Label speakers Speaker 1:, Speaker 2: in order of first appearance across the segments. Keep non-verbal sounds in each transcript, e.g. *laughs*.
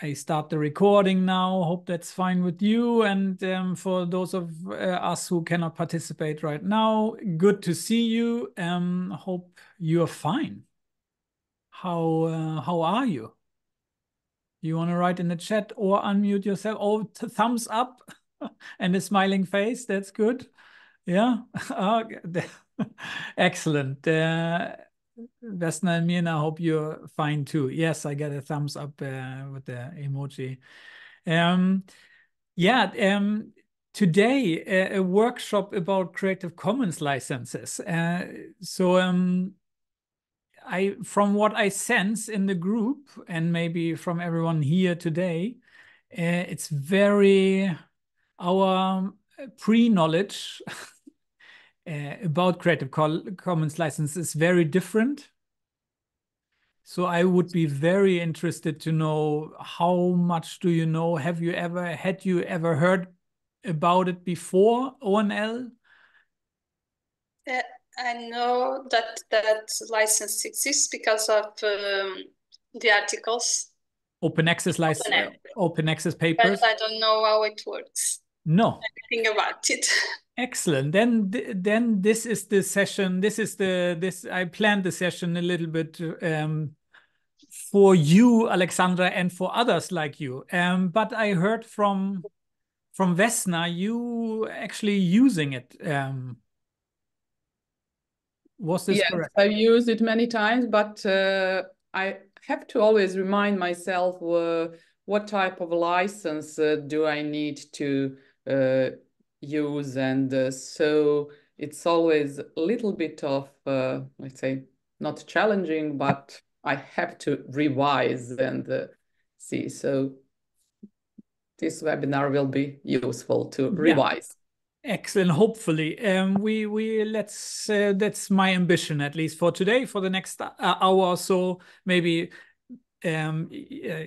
Speaker 1: I start the recording now. Hope that's fine with you. And um, for those of uh, us who cannot participate right now, good to see you. Um, hope you're fine. How uh, how are you? You want to write in the chat or unmute yourself? Oh, thumbs up *laughs* and a smiling face. That's good. Yeah. *laughs* *laughs* Excellent. Uh, Vesna and Mirna, I hope you're fine too. Yes, I get a thumbs up uh, with the emoji. Um, yeah, um, today a, a, workshop about Creative Commons licenses. Uh, so um, I, from what I sense in the group and maybe from everyone here today, uh, it's very our pre-knowledge *laughs* uh, about Creative Commons license is very different. So I would be very interested to know how much do you know? Have you ever had you ever heard about it before ONL?
Speaker 2: Uh, I know that that license exists because of um, the articles.
Speaker 1: Open access license, open, open access papers.
Speaker 2: But I don't know how it works.
Speaker 1: No.
Speaker 2: Anything about it. *laughs*
Speaker 1: Excellent. Then, then this is the session. This is the this. I planned the session a little bit um, for you, Alexandra, and for others like you. Um, but I heard from from Vesna, you actually using it. Um, was this
Speaker 3: yes,
Speaker 1: correct?
Speaker 3: I've used it many times, but uh, I have to always remind myself uh, what type of license uh, do I need to uh, use and uh, so it's always a little bit of uh, let's say not challenging but i have to revise and uh, see. So this webinar will be useful to revise.
Speaker 1: Yeah. excellent. Hopefully um we we let's uh, that's my ambition at least for today for the next uh, hour or so maybe um, uh,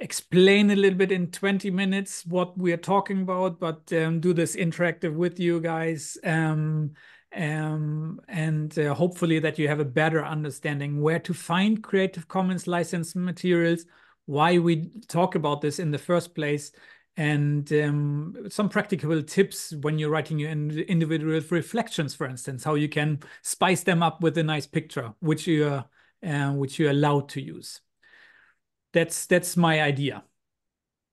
Speaker 1: explain a little bit in 20 minutes what we are talking about, but um, do this interactive with you guys. Um, um, and uh, hopefully that you have a better understanding where to find Creative Commons licensed materials, why we talk about this in the first place, and um, some practical tips when you're writing your individual reflections, for instance, how you can spice them up with a nice picture, which you're uh, which you're allowed to use that's that's my idea.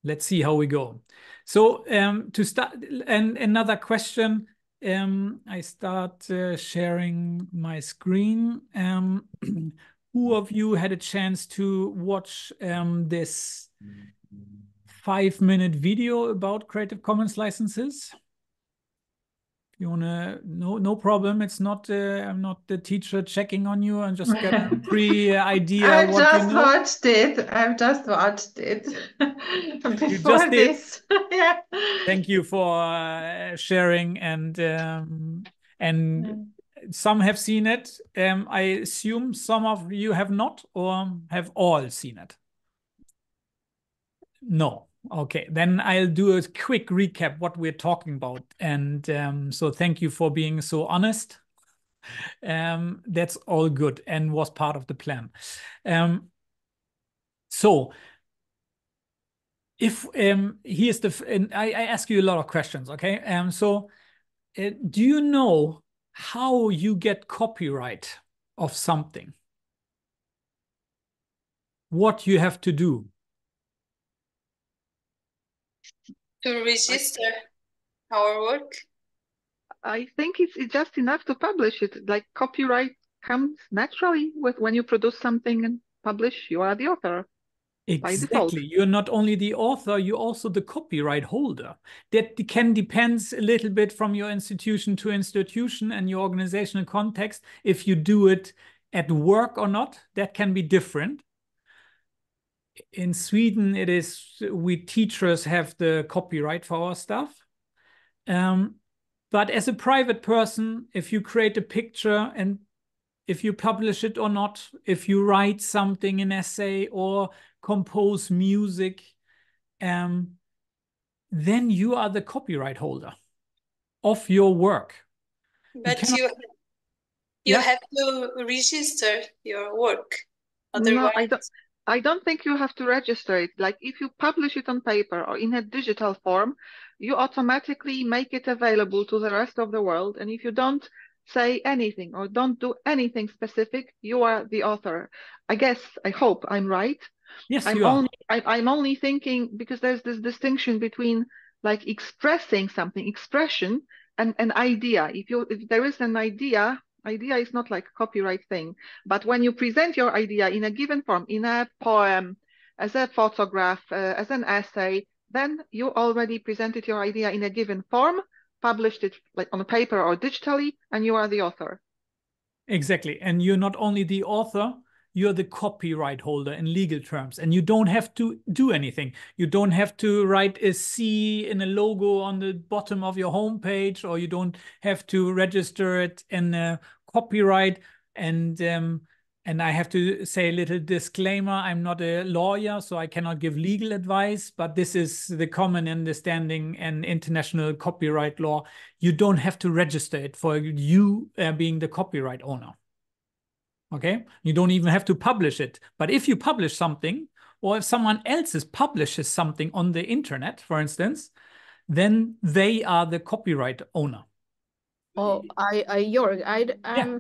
Speaker 1: Let's see how we go. So um, to start, and another question. Um, I start uh, sharing my screen. Um, *clears throat* who of you had a chance to watch um, this five-minute video about Creative Commons licenses? You wanna no no problem. It's not uh, i'm not the teacher checking on you. I'm just get a pre idea
Speaker 4: i just you know. watched it. I've just watched it *laughs*
Speaker 1: you just this. *laughs* Yeah. Thank you for uh, sharing and um, and yeah. some have seen it. Um, i assume some of you have not or have all seen it? No Okay, then I'll do a quick recap what we're talking about. And um, so thank you for being so honest. *laughs* Um, that's all good and was part of the plan. Um, so if um, here's the, I, I ask you a lot of questions, okay? Um, so uh, do you know how you get copyright of something? What you have to do?
Speaker 2: To register our work?
Speaker 4: I think it's, it's just enough to publish it. Like copyright comes naturally with when you produce something and publish, you are the author.
Speaker 1: Exactly. You're not only the author, you're also the copyright holder. That can depends a little bit from your institution to institution and your organizational context. If you do it at work or not, that can be different in Sweden, it is we teachers have the copyright for our stuff. Um, but as a private person, if you create a picture and if you publish it or not, if you write something, an essay or compose music, um, then you are the copyright holder of your work.
Speaker 2: But you, cannot... you, you yeah? have to register your work. Otherwise...
Speaker 4: No, I don't. I don't think you have to register it. Like if you publish it on paper or in a digital form, you automatically make it available to the rest of the world. And if you don't say anything or don't do anything specific, you are the author. I guess, I hope I'm right.
Speaker 1: Yes,
Speaker 4: I'm
Speaker 1: you are.
Speaker 4: only I, am only thinking because there's this distinction between like expressing something, expression and an idea. If you if there is an idea, idea is not like a copyright thing. But when you present your idea in a given form, in a poem, as a photograph, uh, as an essay, then you already presented your idea in a given form, published it like on a paper or digitally, and you are the author.
Speaker 1: Exactly. And you're not only the author, you're the copyright holder in legal terms and you don't have to do anything you don't have to write a c in a logo on the bottom of your homepage or you don't have to register it in a copyright and um, and I have to say a little disclaimer I'm not a lawyer, so I cannot give legal advice, but this is the common understanding in international copyright law. You don't have to register it for you uh, being the copyright owner. Okay, you don't even have to publish it. But if you publish something, or if someone else publishes something on the internet, for instance, then they are the copyright owner.
Speaker 5: Oh, I, I, Jörg, I, um, yeah.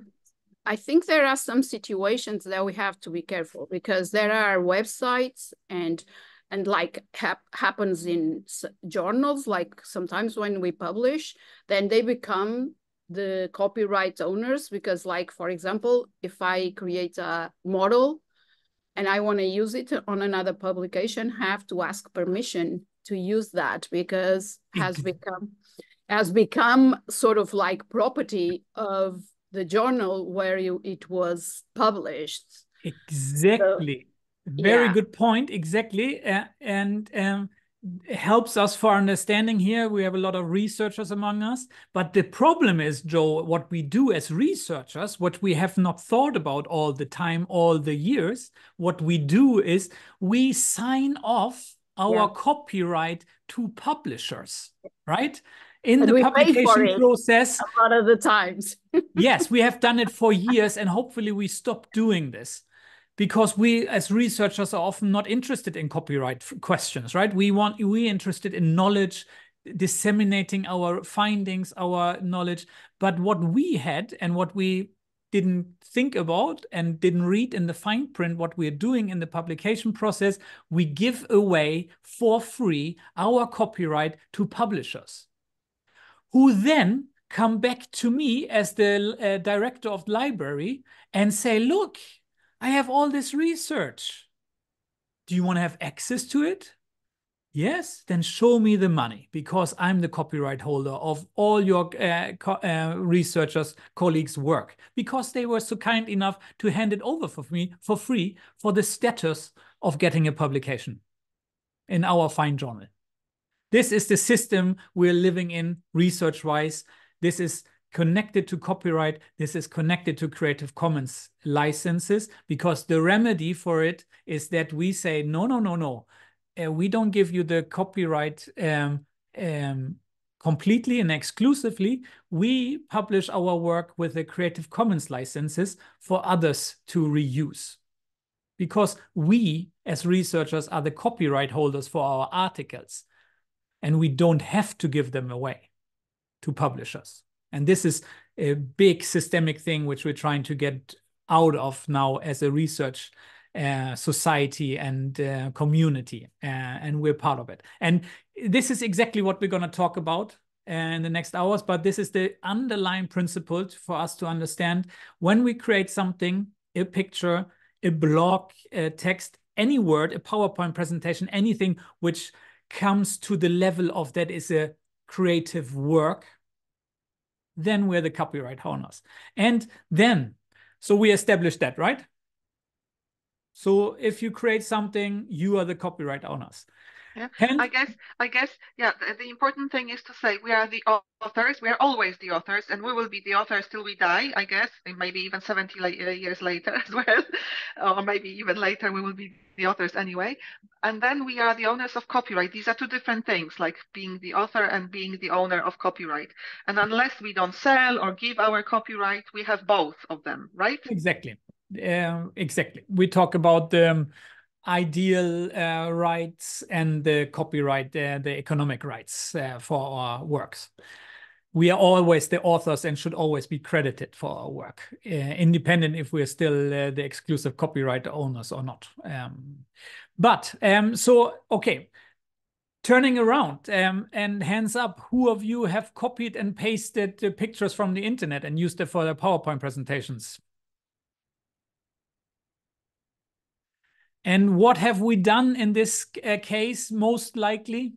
Speaker 5: I think there are some situations that we have to be careful because there are websites and and like hap happens in journals like sometimes when we publish then they become the copyright owners because like for example if i create a model and i want to use it on another publication have to ask permission to use that because has become has become sort of like property of the journal where you, it was published
Speaker 1: exactly so, very yeah. good point exactly uh, and um, helps us for understanding here. We have a lot of researchers among us. But the problem is, Joe, what we do as researchers, what we have not thought about all the time, all the years, what we do is we sign off our yeah. copyright to publishers, right? In and the publication process.
Speaker 5: A lot of the times. *laughs*
Speaker 1: yes, we have done it for years, and hopefully we stop doing this because we as researchers are often not interested in copyright questions right we want we interested in knowledge disseminating our findings our knowledge but what we had and what we didn't think about and didn't read in the fine print what we're doing in the publication process we give away for free our copyright to publishers who then come back to me as the uh, director of the library and say look I have all this research. Do you want to have access to it? Yes, then show me the money because I'm the copyright holder of all your uh, co uh, researchers, colleagues' work because they were so kind enough to hand it over for me for free for the status of getting a publication in our fine journal. This is the system we're living in research wise. This is connected to copyright. This is connected to Creative Commons licenses because the remedy for it is that we say, no, no, no, no. Uh, we don't give you the copyright um, um, completely and exclusively. We publish our work with the Creative Commons licenses for others to reuse. Because we, as researchers, are the copyright holders for our articles. And we don't have to give them away to publishers. And this is a big systemic thing which we're trying to get out of now as a research uh, society and uh, community, uh, and we're part of it. And this is exactly what we're going to talk about uh, in the next hours. But this is the underlying principle for us to understand when we create something, a picture, a blog, a text, any word, a PowerPoint presentation, anything which comes to the level of that is a creative work then we're the copyright owners. And then, so we established that, right? So if you create something, you are the copyright owners.
Speaker 4: Yeah, I guess, I guess, yeah. The, the, important thing is to say we are the authors. We are always the authors, and we will be the authors till we die. I guess, and maybe even seventy uh, years later *laughs* as well, or maybe even later we will be the authors anyway. And then we are the owners of copyright. These are two different things, like being the author and being the owner of copyright. And unless we don't sell or give our copyright, we have both of them, right?
Speaker 1: Exactly. Um, exactly. We talk about the. Um, ideal uh, rights and the copyright, uh, the economic rights uh, for our works. We are always the authors and should always be credited for our work, uh, independent if we're still uh, the exclusive copyright owners or not. Um, but um, so, okay, turning around um, and hands up, who of you have copied and pasted the pictures from the internet and used it for their PowerPoint presentations? And what have we done in this uh, case most likely?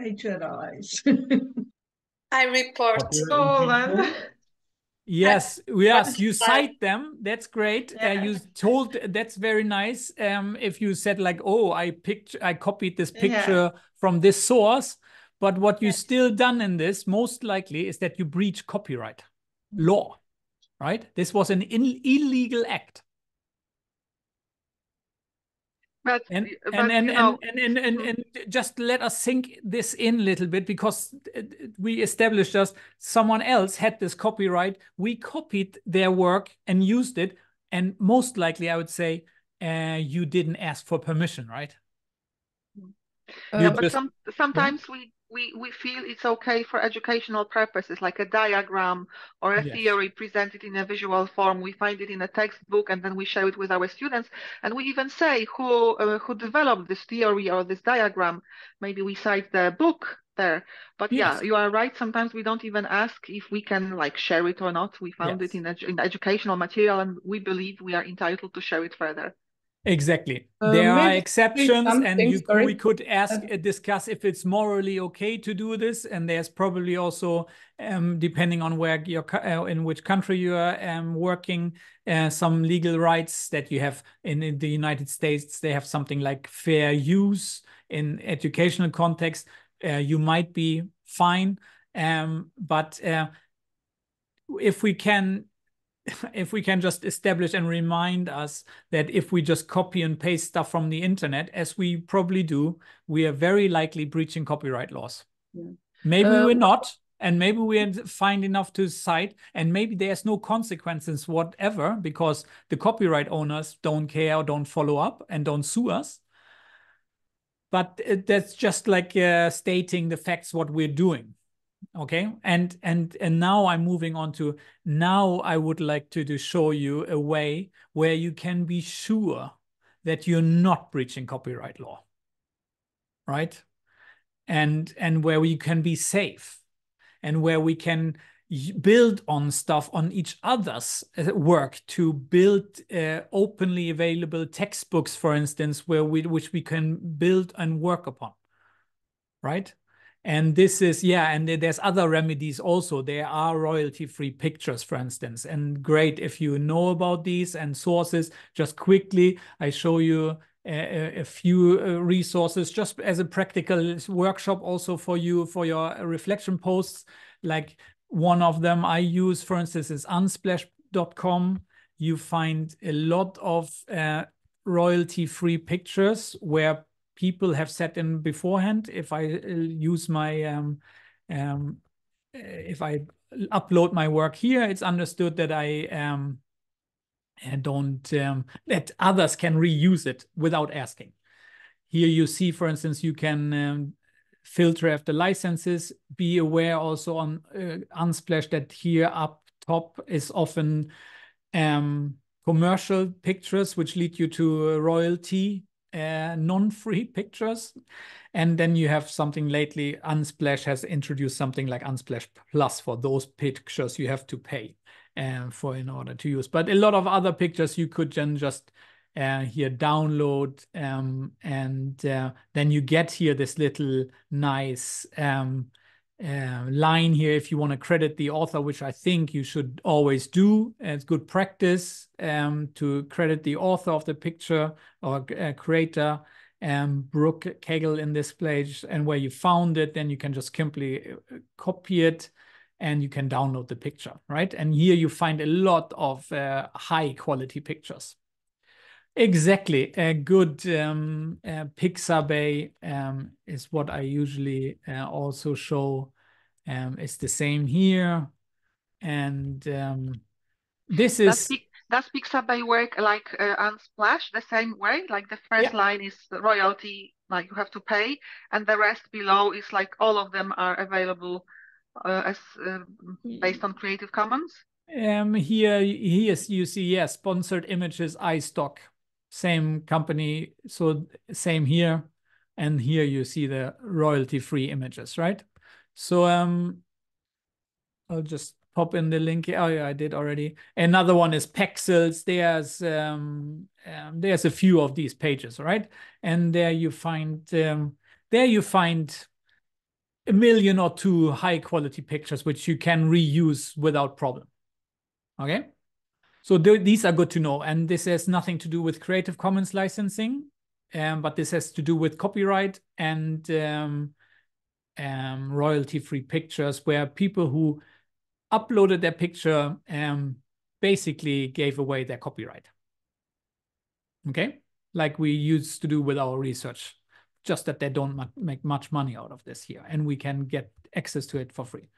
Speaker 6: HLIs. *laughs*
Speaker 2: I report.
Speaker 6: Stolen.
Speaker 1: Yes, *laughs* yes, you cite them. That's great. Uh, you told that's very nice. Um, if you said like, "Oh, I picked, I copied this
Speaker 6: Yeah.
Speaker 1: picture from this source," but what you
Speaker 2: Yes.
Speaker 1: still done in this most likely is that you breach copyright law, right? This was an in- illegal act.
Speaker 4: But,
Speaker 1: And
Speaker 4: but
Speaker 1: and and,
Speaker 4: you know,
Speaker 1: and, and, and, and and just let us sink this in a little bit because uh, we established just someone else had this copyright. We copied their work and used it, and most likely, I would say, uh, you didn't ask for permission, right?
Speaker 3: Uh,
Speaker 1: You
Speaker 4: but
Speaker 1: just-
Speaker 4: some, sometimes we, we, we feel it's okay for educational purposes, like a diagram or a
Speaker 1: Yes.
Speaker 4: theory presented in a visual form. We find it in a textbook and then we share it with our students. And we even say who uh, who developed this theory or this diagram. Maybe we cite the book there. But
Speaker 1: Yes.
Speaker 4: yeah, you are right. Sometimes we don't even ask if we can like share it or not. We found
Speaker 1: Yes.
Speaker 4: it in, edu in educational material and we believe we are entitled to share it further.
Speaker 1: Exactly.
Speaker 3: Uh,
Speaker 1: there are exceptions, and you, we could ask,
Speaker 3: Uh,
Speaker 1: discuss if it's morally okay to do this. And there's probably also, um, depending on where your uh, in which country you are um, working, uh, some legal rights that you have in, in the United States. They have something like fair use in educational context. Uh, you might be fine, um, but uh, if we can if we can just establish and remind us that if we just copy and paste stuff from the internet, as we probably do, we are very likely breaching copyright laws.
Speaker 3: Yeah.
Speaker 1: Maybe
Speaker 3: Uh,
Speaker 1: we're not, and maybe we're fine enough to cite, and maybe there's no consequences whatever because the copyright owners don't care or don't follow up and don't sue us. But that's just like uh, stating the facts what we're doing okay? And and and now i'm moving on to now i would like to, to show you a way where you can be sure that you're not breaching copyright law right? And and where we can be safe and where we can build on stuff on each other's uh, work to build uh, openly available textbooks for instance where we which we can build and work upon right and this is yeah and there's other remedies also. There are royalty free pictures for instance. And great if you know about these and sources. Just quickly i show you a, a- few uh, resources just as a practical workshop also for you for your reflection posts. Like one of them i use for instance is unsplash.com you find a lot of uh, royalty free pictures where people have set in beforehand. If I uh, use my, um, um, uh, if I upload my work here, it's understood that I um, uh, don't, um, that others can reuse it without asking. Here you see, for instance, you can um, filter after licenses. Be aware also on uh, Unsplash that here up top is often um, commercial pictures, which lead you to royalty uh, non-free *laughs* pictures. And then you have something lately, Unsplash has introduced something like Unsplash Plus for those pictures you have to pay uh, for in order to use. But a lot of other pictures you could then just uh, here download um, and uh, then you get here this little nice um, uh, line here if you want to credit the author, which I think you should always do. It's good practice um, to credit the author of the picture or uh, creator, um, Brooke Kegel in this place, and where you found it, then you can just simply uh, copy it and you can download the picture, right? And here you find a lot of uh, high quality pictures. Exactly. A good um, uh, Pixabay um, is what I usually uh, also show. Um, it's the same here. And um, this is,
Speaker 4: does Pixabay work like uh, Unsplash the same way? Like the first
Speaker 1: Yeah.
Speaker 4: line is the royalty, like you have to pay, and the rest below is like all of them are available uh, as uh, based on Creative Commons.
Speaker 1: Um, here, here you see, yes, sponsored images, iStock, same company. So same here, and here you see the royalty-free images, right? So um, I'll just pop in the link. Oh yeah, I did already. Another one is Pexels. There's um, um there's a few of these pages, right? And there you find um, there you find a million or two high quality pictures which you can reuse without problem. Okay. So th these are good to know. And this has nothing to do with Creative Commons licensing, um, but this has to do with copyright and um, um, royalty-free pictures where people who uploaded their picture um, basically gave away their copyright. Okay, like we used to do with our research, just that they don't make much money out of this here, and we can get access to it for free.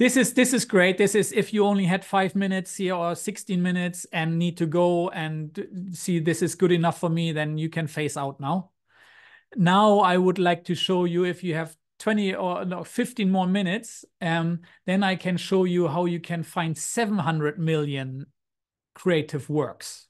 Speaker 1: This is this is great. This is if you only had five minutes here or 16 minutes and need to go and see this is good enough for me, then you can phase out now. Now I would like to show you if you have 20 or no, 15 more minutes, um, then I can show you how you can find 700 million creative works.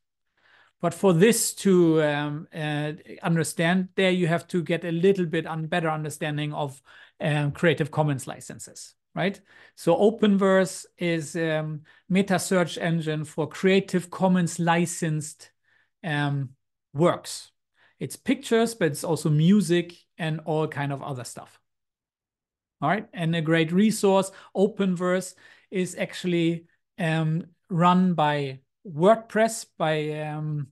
Speaker 1: But for this to um, uh, understand, there you have to get a little bit un better understanding of um, Creative Commons licenses, right? So Openverse is um, meta search engine for Creative Commons licensed um, works. It's pictures, but it's also music and all kind of other stuff. All right, and a great resource, Openverse, is actually um, run by WordPress by um,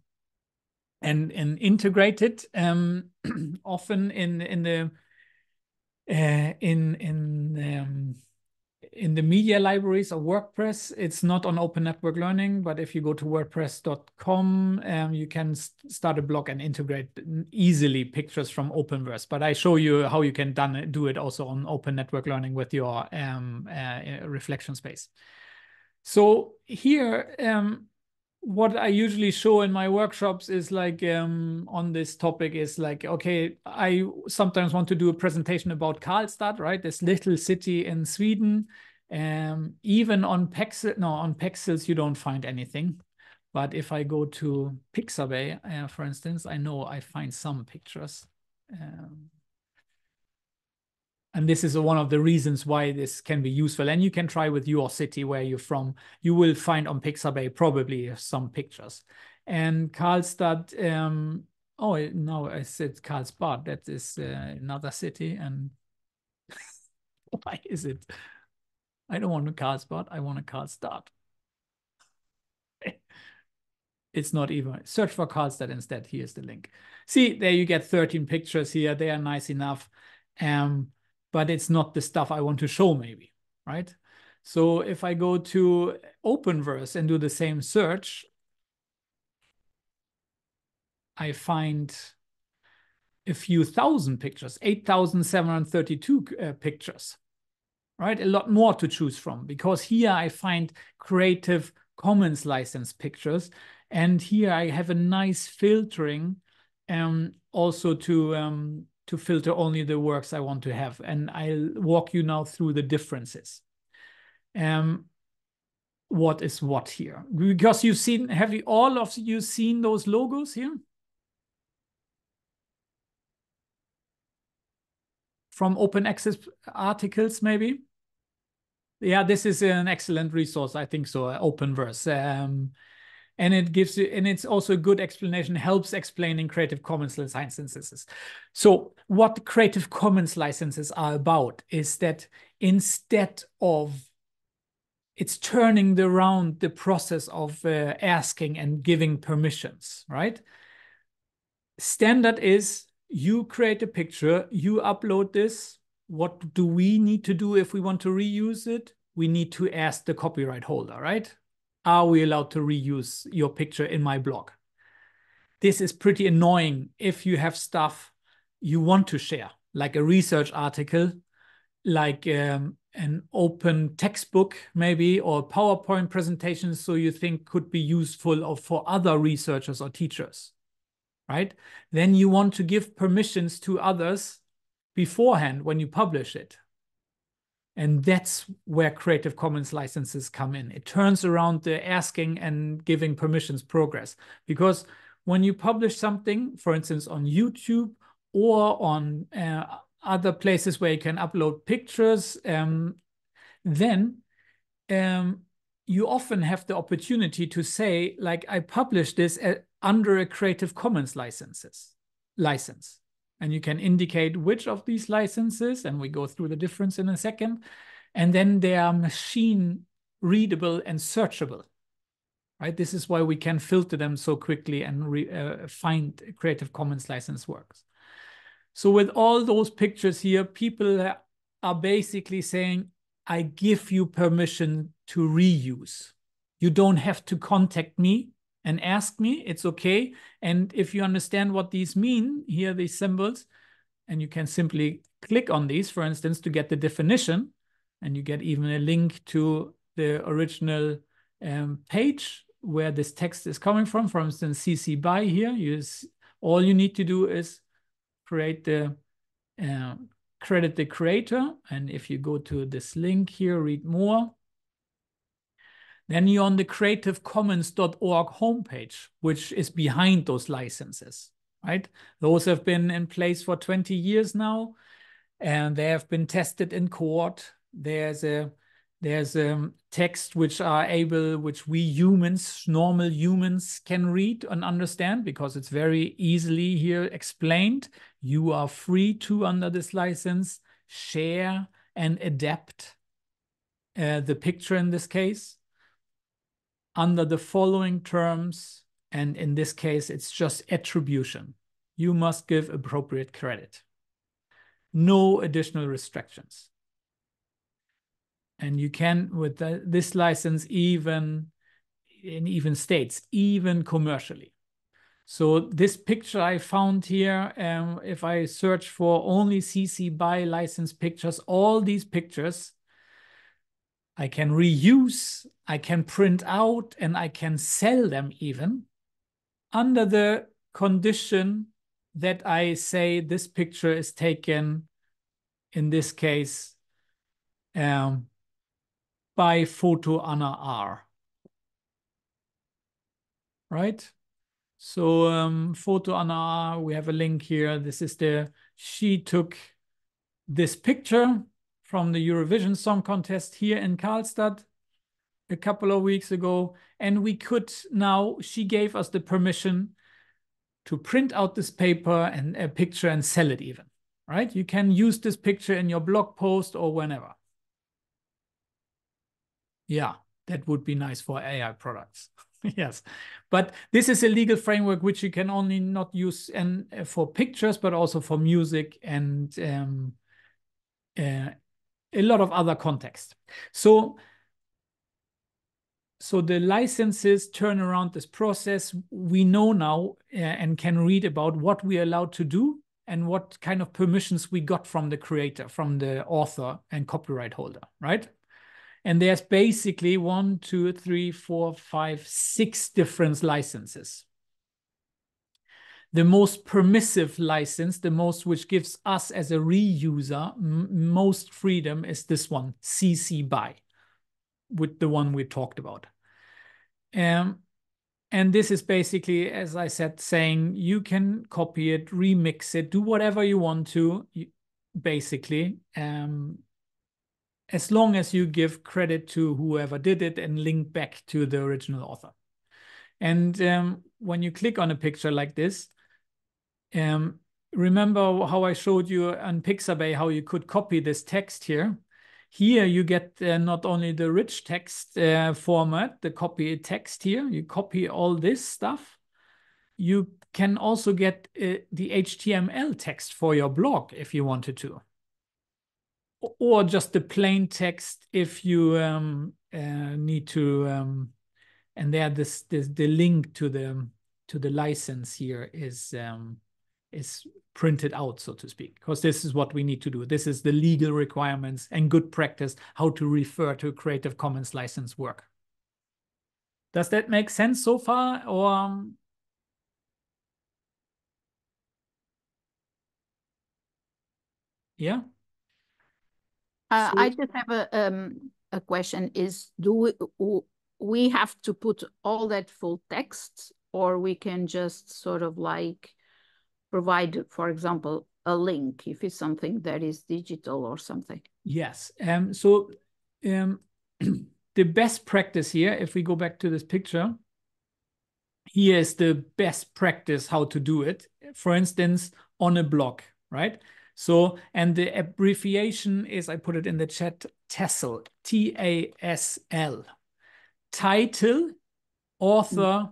Speaker 1: and and integrated um, *clears throat* often in in the uh, in in um, in the media libraries of WordPress. It's not on Open Networked Learning, but if you go to WordPress.com, um, you can st start a blog and integrate easily pictures from Openverse. But I show you how you can done, do it also on Open Networked Learning with your um, uh, reflection space. So here, um, what I usually show in my workshops is like um, on this topic is like, okay, I sometimes want to do a presentation about Karlstad, right? This little city in Sweden. Um, even on Pexel, no, on Pexels, you don't find anything. But if I go to Pixabay, uh, for instance, I know I find some pictures. Um, and this is one of the reasons why this can be useful. And you can try with your city where you're from. You will find on Pixabay probably some pictures. And Karlstad, um, oh, no, I said Karlsbad. That is uh, another city. And *laughs* why is it? I don't want a Karlsbad. I want a Karlstad. *laughs* it's not even. Search for Karlstad instead. Here's the link. See, there you get 13 pictures here. They are nice enough. Um, but it's not the stuff I want to show maybe, right? So if I go to Openverse and do the same search, I find a few thousand pictures, 8,732 uh, pictures, right? A lot more to choose from because here I find Creative Commons license pictures. And here I have a nice filtering um, also to um, to filter only the works I want to have. And I'll walk you now through the differences. Um, what is what here? Because you've seen, have you all of you seen those logos here? From open access articles, maybe? Yeah, this is an excellent resource. I think so, Openverse. Um, and it gives you and it's also a good explanation helps explaining creative commons licenses. So what creative commons licenses are about is that instead of it's turning around the process of uh, asking and giving permissions right? Standard is you create a picture you upload this. What do we need to do if we want to reuse it? We need to ask the copyright holder right are we allowed to reuse your picture in my blog? This is pretty annoying if you have stuff you want to share, like a research article, like um, an open textbook maybe or PowerPoint presentation so you think could be useful for other researchers or teachers, right? Then you want to give permissions to others beforehand when you publish it. And that's where Creative Commons licenses come in. It turns around the asking and giving permissions progress. Because when you publish something, for instance, on YouTube or on uh, other places where you can upload pictures, um, then um, you often have the opportunity to say, like, I publish this uh, under a Creative Commons licenses license. And you can indicate which of these licenses, and we go through the difference in a second. And then they are machine readable and searchable, right? This is why we can filter them so quickly and re, uh, find Creative Commons license works. So with all those pictures here, people are basically saying, I give you permission to reuse. You don't have to contact me and ask me. It's okay. And if you understand what these mean, here these symbols, and you can simply click on these, for instance, to get the definition, and you get even a link to the original um, page where this text is coming from. For instance, CC BY here, you all you need to do is create the uh, credit the creator. And if you go to this link here, read more, then you're on the creativecommons.org homepage, which is behind those licenses, right? Those have been in place for 20 years now, and they have been tested in court. There's a there's a text which are able, which we humans, normal humans can read and understand because it's very easily here explained. You are free to, under this license, share and adapt uh, the picture in this case under the following terms, and in this case, it's just attribution. You must give appropriate credit. No additional restrictions. And you can, with the, this license, even in even states, even commercially. So this picture I found here, um, if I search for only CC BY license pictures, all these pictures I can reuse, I can print out, and I can sell them even under the condition that I say this picture is taken, in this case, um, by Photo Anna R. Right? So um, Photo Anna R, we have a link here. This is the, she took this picture from the Eurovision Song Contest here in Karlstad a couple of weeks ago. And we could now, she gave us the permission to print out this paper and a picture and sell it even, right? You can use this picture in your blog post or whenever. Yeah, that would be nice for AI products. *laughs* yes, but this is a legal framework which you can only not use and for pictures, but also for music and um, uh, a lot of other context. So, so the licenses turn around this process. We know now uh, and can read about what we are allowed to do and what kind of permissions we got from the creator, from the author and copyright holder, right? And there's basically one, two, three, four, five, six different licenses the most permissive license, the most which gives us as a reuser most freedom is this one, CC BY, with the one we talked about. Um, and this is basically, as I said, saying you can copy it, remix it, do whatever you want to, basically, um, as long as you give credit to whoever did it and link back to the original author. And um, when you click on a picture like this, um, remember how I showed you on Pixabay how you could copy this text here? Here you get uh, not only the rich text uh, format, the copy text here, you copy all this stuff. You can also get uh, the HTML text for your blog if you wanted to. Or just the plain text if you um, uh, need to, um, and there this, this the link to the to the license here is um, is printed out, so to speak, because this is what we need to do. This is the legal requirements and good practice, how to refer to Creative Commons license work. Does that make sense so far? Or yeah?
Speaker 5: Uh,
Speaker 1: So-
Speaker 5: I just have a um a question is do we we have to put all that full text or we can just sort of like provide for example a link if it's something that is digital or something
Speaker 1: Yes. Um, so um, *clears throat* the best practice here, if we go back to this picture, here is the best practice how to do it. For instance, on a blog, right? So, and the abbreviation is, I put it in the chat, TASL, T-A-S-L. Title, author,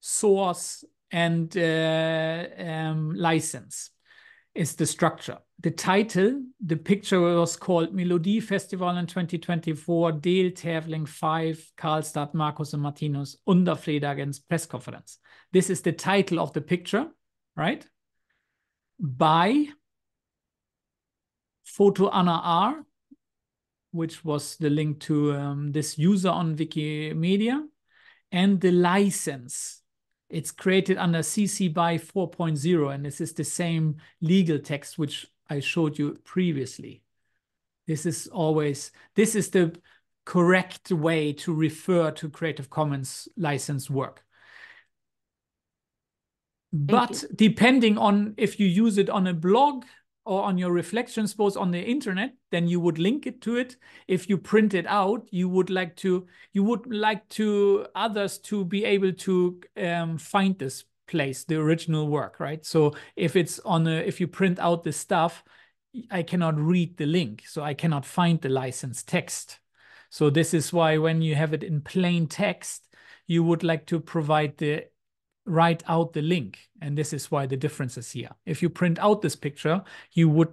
Speaker 1: source, and uh, um, license is the structure. The title, the picture was called Melodifestivalen 2024, Deltävling 5, Karlstad, Marcus and Martinus, under fredagens presskonferens. This is the title of the picture, right? By Photo Anna R, which was the link to um, this user on Wikimedia, and the license it's created under CC by 4.0, and this is the same legal text which I showed you previously. This is always, this is the correct way to refer to Creative Commons license work. But depending on if you use it on a blog or on your reflections post on the internet, then you would link it to it. If you print it out, you would like to you would like to others to be able to um, find this place, the original work, right? So if it's on a if you print out the stuff, I cannot read the link, so I cannot find the license text. So this is why when you have it in plain text, you would like to provide the write out the link. And this is why the difference is here. If you print out this picture, you would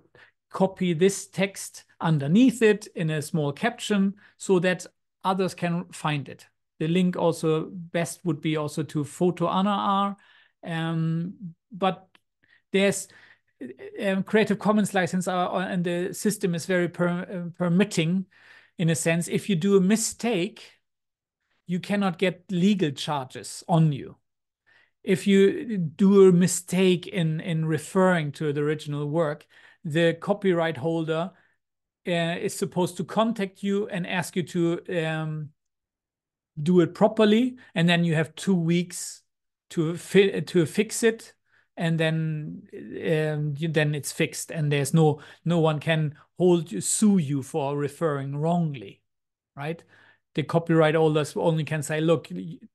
Speaker 1: copy this text underneath it in a small caption so that others can find it. The link also best would be also to Photo R. Um, but there's um, Creative Commons license are, and the system is very per, permitting in a sense. If you do a mistake, you cannot get legal charges on you if you do a mistake in in referring to the original work, the copyright holder uh, is supposed to contact you and ask you to um, do it properly, and then you have two weeks to fi to fix it, and then um, then it's fixed, and there's no no one can hold you sue you for referring wrongly, right? The copyright holders only can say, look,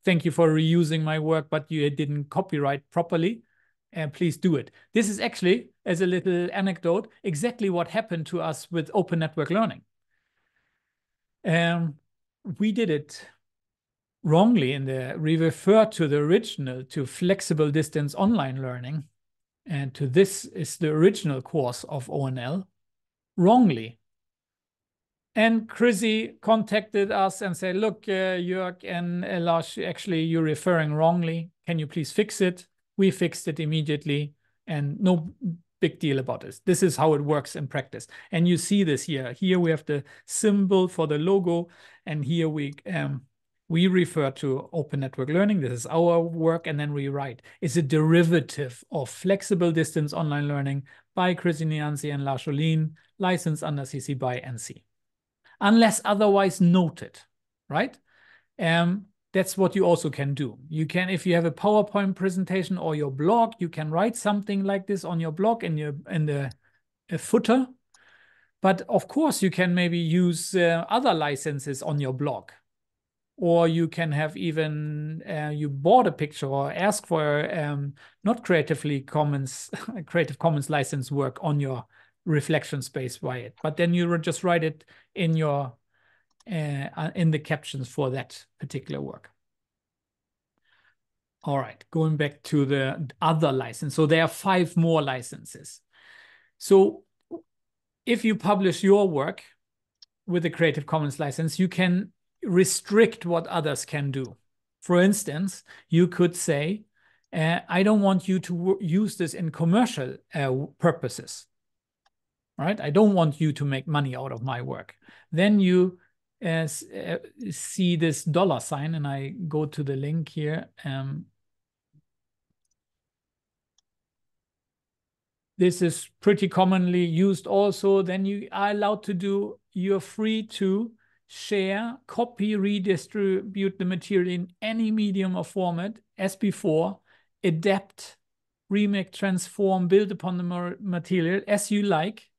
Speaker 1: thank you for reusing my work, but you didn't copyright properly. And please do it. This is actually, as a little anecdote, exactly what happened to us with open networked learning. Um, we did it wrongly in the, we refer to the original, to flexible distance online learning. And to this is the original course of ONL wrongly and Chrissi contacted us and said, look, uh, Jörg and uh, Lars, actually, you're referring wrongly. Can you please fix it? We fixed it immediately and no big deal about this. This is how it works in practice. And you see this here. Here we have the symbol for the logo. And here we um, we refer to open networked learning. This is our work. And then we write, it's a derivative of flexible distance online learning by Chrissi Nerantzi and Lars Uhlin, licensed under CC by NC unless otherwise noted, right? Um, that's what you also can do. You can, if you have a PowerPoint presentation or your blog, you can write something like this on your blog in your in the footer. But of course, you can maybe use uh, other licenses on your blog, or you can have even uh, you bought a picture or ask for um, not creatively commons *laughs* creative commons license work on your reflection space by it. But then you just write it in your uh, in the captions for that particular work. All right going back to the other license. So there are five more licenses. So if you publish your work with a creative commons license you can restrict what others can do. For instance you could say uh, I don't want you to use this in commercial uh, purposes, right? I don't want you to make money out of my work. Then you uh, uh, see this dollar sign, and I go to the link here. Um, this is pretty commonly used also. Then you are allowed to do, you're free to share, copy, redistribute the material in any medium or format as before, adapt, remake, transform, build upon the material as you like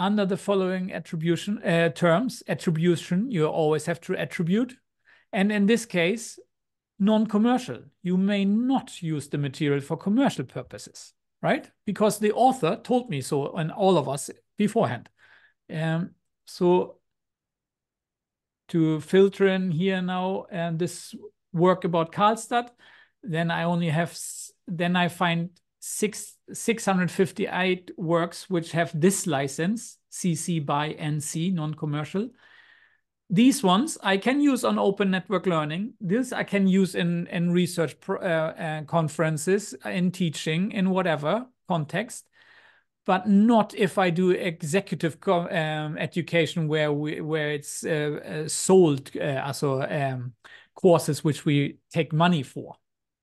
Speaker 1: under the following attribution uh, terms. Attribution, you always have to attribute. And in this case, non-commercial. You may not use the material for commercial purposes, right? Because the author told me so and all of us beforehand. Um, so to filter in here now and this work about Karlstad, then I only have, then I find six, 658 works which have this license, CC by NC, non-commercial. These ones I can use on open network learning. This I can use in, in research uh, uh, conferences, in teaching, in whatever context but not if I do executive um, education where we where it's uh, uh, sold uh, also um, courses which we take money for,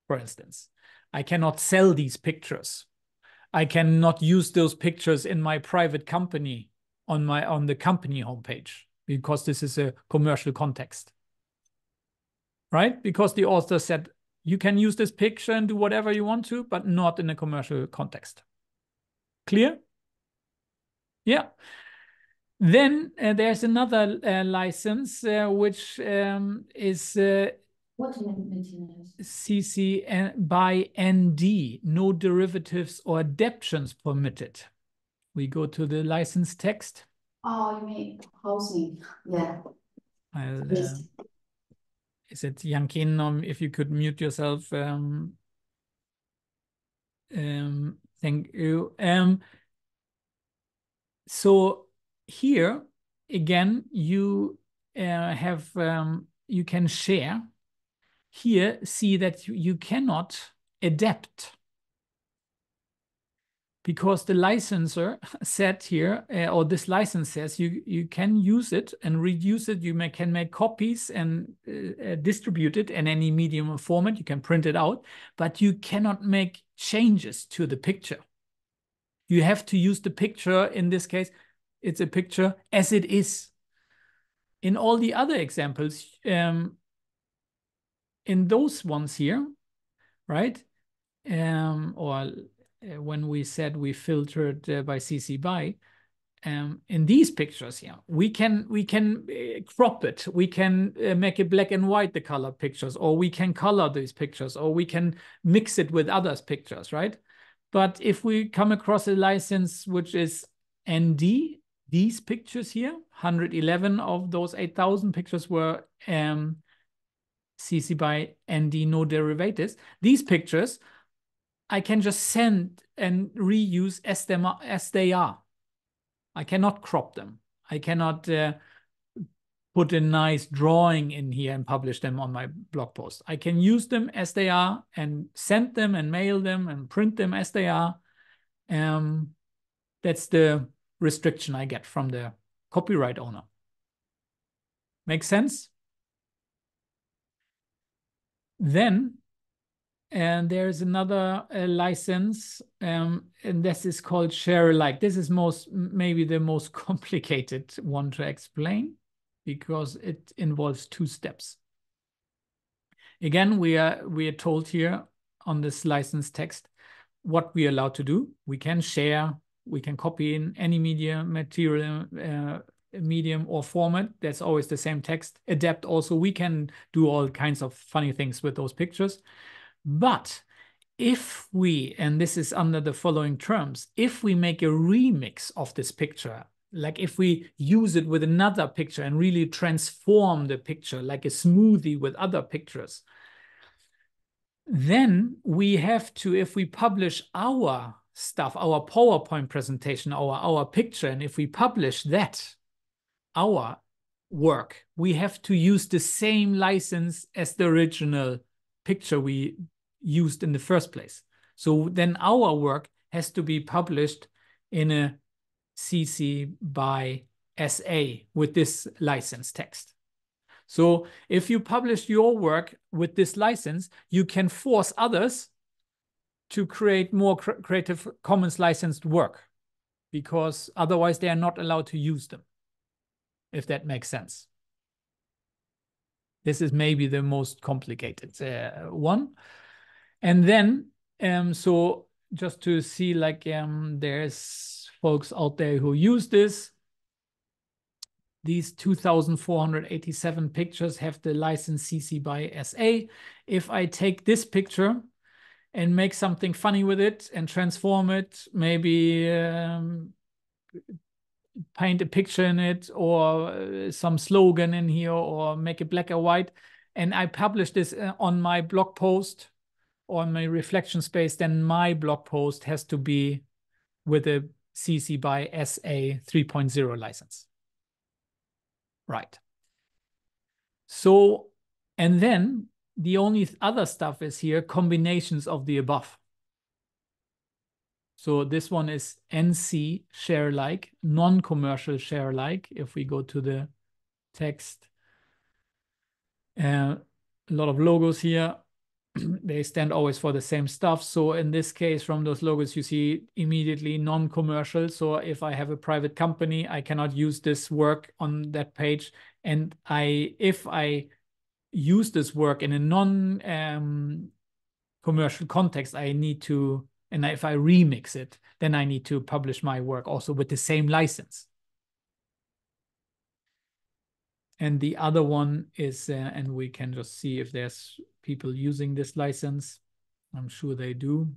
Speaker 1: for instance. I cannot sell these pictures. I cannot use those pictures in my private company on my on the company homepage because this is a commercial context. Right? Because the author said you can use this picture and do whatever you want to, but not in a commercial context. Clear? Yeah. Then uh, there's another uh, license uh, which um, is uh, CC by ND, no derivatives or adaptions permitted. We go to the license text.
Speaker 7: Oh, you mean housing? Yeah.
Speaker 1: Uh, is it Yankin? Um, if you could mute yourself. Um, um, thank you. Um, so here again, you uh, have um, you can share. Here, see that you, you cannot adapt because the licensor *laughs* said here, uh, or this license says you, you can use it and reduce it. You may, can make copies and uh, uh, distribute it in any medium or format. You can print it out, but you cannot make changes to the picture. You have to use the picture, in this case, it's a picture as it is. In all the other examples, um, in those ones here, right? Um, or uh, when we said we filtered uh, by CC by, um, in these pictures here, we can we can uh, crop it. We can uh, make it black and white, the color pictures, or we can color these pictures, or we can mix it with others pictures, right? But if we come across a license which is ND, these pictures here, 111 of those 8,000 pictures were um, CC by ND no derivatives. These pictures I can just send and reuse as, them, as they are. I cannot crop them. I cannot uh, put a nice drawing in here and publish them on my blog post. I can use them as they are and send them and mail them and print them as they are. Um, that's the restriction I get from the copyright owner. Make sense? Then, and there's another uh, license, um, and this is called share alike. This is most maybe the most *laughs* complicated one to explain because it involves two steps. Again, we are we are told here on this license text what we are allowed to do. We can share, we can copy in any media material, uh, medium or format. That's always the same text. Adapt also, we can do all kinds of funny things with those pictures. But if we, and this is under the following terms, if we make a remix of this picture like if we use it with another picture and really transform the picture like a smoothie with other pictures, then we have to, if we publish our stuff, our PowerPoint presentation, our, our picture, and if we publish that, our work, we have to use the same license as the original picture we used in the first place. So then our work has to be published in a CC by SA with this license text. So if you publish your work with this license, you can force others to create more Creative Commons licensed work because otherwise they are not allowed to use them, if that makes sense. This is maybe the most complicated uh, one. And then, um, so just to see like um, there's folks out there who use this, these 2,487 pictures have the license CC by SA. If I take this picture and make something funny with it and transform it, maybe um, paint a picture in it or uh, some slogan in here or make it black or white, and I publish this uh, on my blog post or on my reflection space, then my blog post has to be with a CC by SA 3.0 license. Right. So, and then the only other stuff is here, combinations of the above. So this one is NC share like, non-commercial share like. If we go to the text, uh, a lot of logos here. *clears throat* they stand always for the same stuff. So in this case, from those logos, you see immediately non-commercial. So if I have a private company, I cannot use this work on that page. And I, if I use this work in a non um, context, I need to, and if I remix it, then I need to publish my work also with the same license. And the other one is, uh, and we can just see if there's people using this license. I'm sure they do.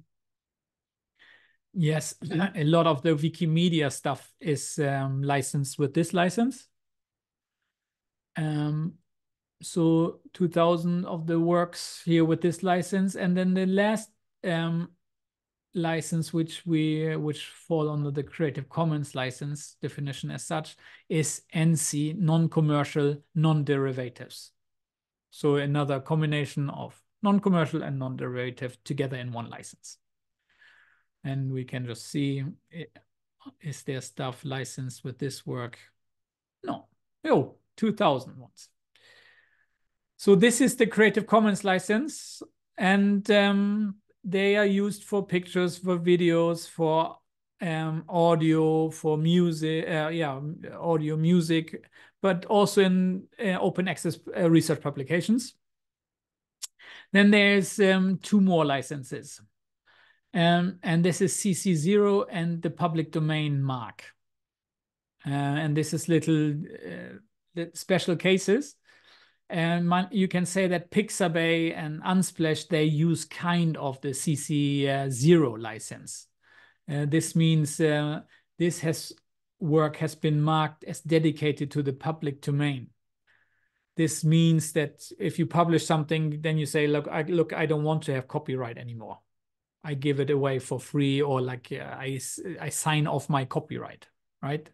Speaker 1: Yes, a lot of the Wikimedia stuff is um, licensed with this license. Um, so 2000 of the works here with this license. And then the last um, license which we which fall under the Creative Commons license definition as such is NC non-commercial non-derivatives. So another combination of non-commercial and non-derivative together in one license. And we can just see is there stuff licensed with this work? No. Oh, 2000 ones. So this is the Creative Commons license. And um, they are used for pictures, for videos, for um, audio, for music, uh, yeah, audio, music, but also in uh, open access uh, research publications. Then there's um, two more licenses. Um, and this is CC0 and the public domain mark. Uh, and this is little uh, special cases. And you can say that Pixabay and Unsplash, they use kind of the CC0 uh, license. Uh, this means uh, this has work has been marked as dedicated to the public domain. This means that if you publish something, then you say, look, I, look, I don't want to have copyright anymore. I give it away for free or like uh, I, I sign off my copyright, right?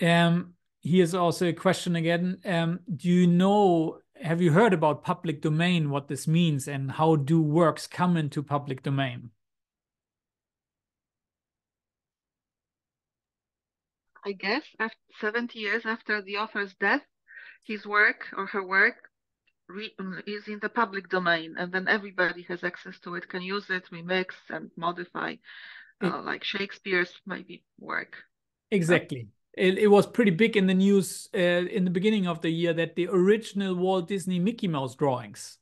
Speaker 1: Um, here's also a question again. Um, do you know, have you heard about public domain, what this means, and how do works come into public domain?
Speaker 4: I guess after 70 years after the author's death, his work or her work is in the public domain, and then everybody has access to it, can use it, remix and modify, uh, like Shakespeare's maybe work.
Speaker 1: Exactly it, it was pretty big in the news uh, in the beginning of the year that the original Walt Disney Mickey Mouse drawings